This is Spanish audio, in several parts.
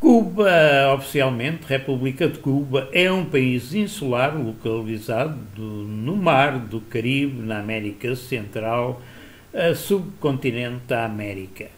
Cuba, oficialmente, República de Cuba, é um país insular localizado no mar do Caribe, na América Central, subcontinente da América.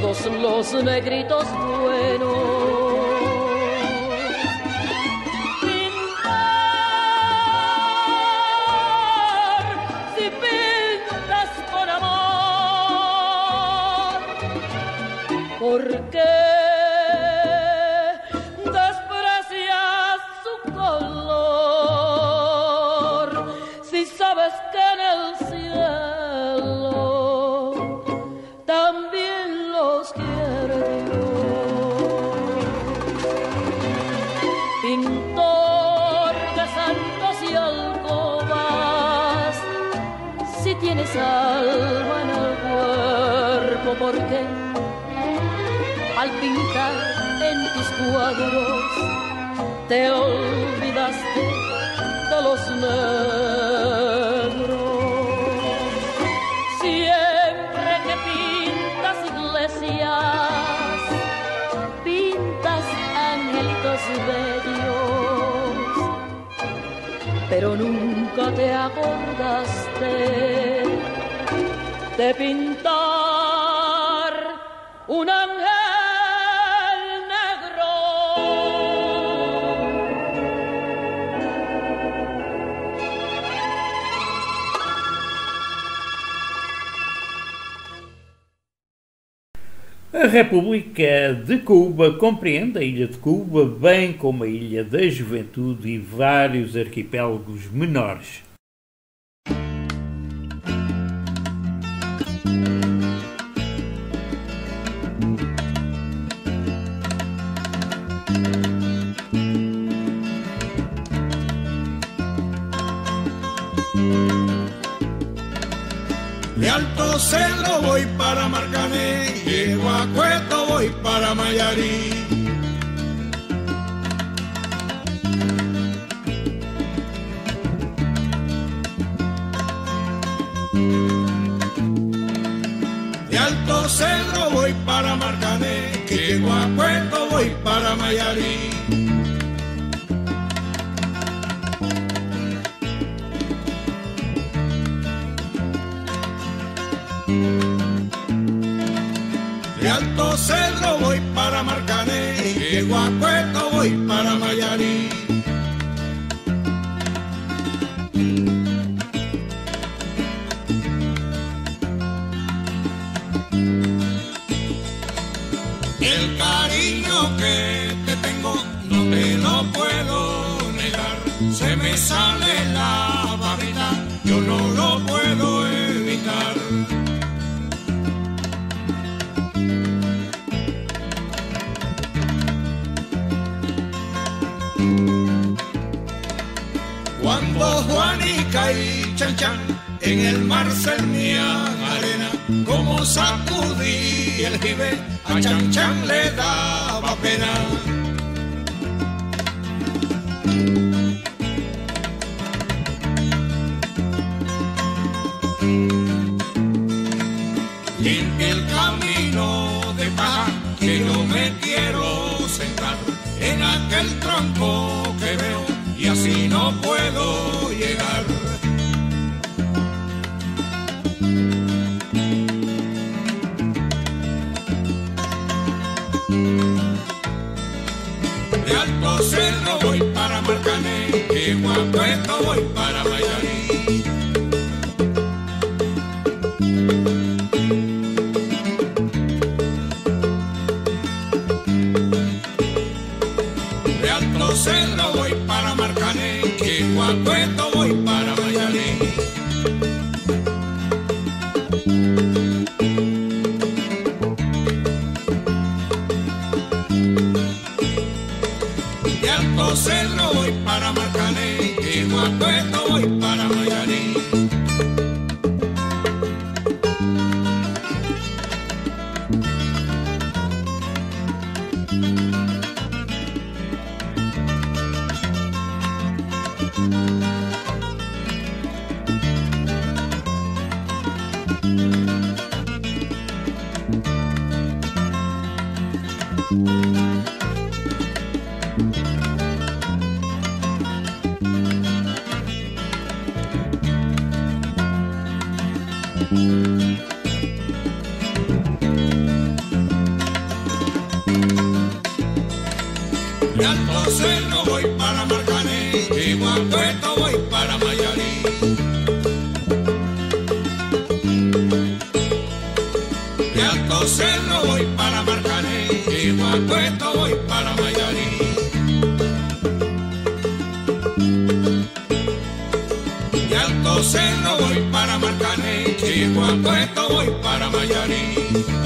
Todos los negritos buenos al pintar en tus cuadros te olvidaste de los negros. Siempre que pintas iglesias, pintas angelitos bellos, pero nunca te acordaste de pintar un ángel. A República de Cuba compreende a Ilha de Cuba, bem como a Ilha da Juventude e vários arquipélagos menores. De Alto Cedro voy para Marcané, a Cueto voy para Mayarí. De Alto Cedro voy para Marcané, llego a Cueto voy para Mayarí. Llego a Puerto voy para Mayarí. El cariño que te tengo no te lo puedo negar, se me sale la babita, yo no lo puedo Juanica y Chan Chan en el mar se arena, como sacudí el jibe, a Chan Chan le daba pena. Cerro voy para Marcané, de Guapuesto voy para De Alto Cerro voy para Marcané, de Guapuesto voy para Mayarí. De Alto Cerro voy para Marcané, de Guapuesto voy para Mayarí. De Alto Cerro voy para Marcané, de Guapuesto voy para Mayarí.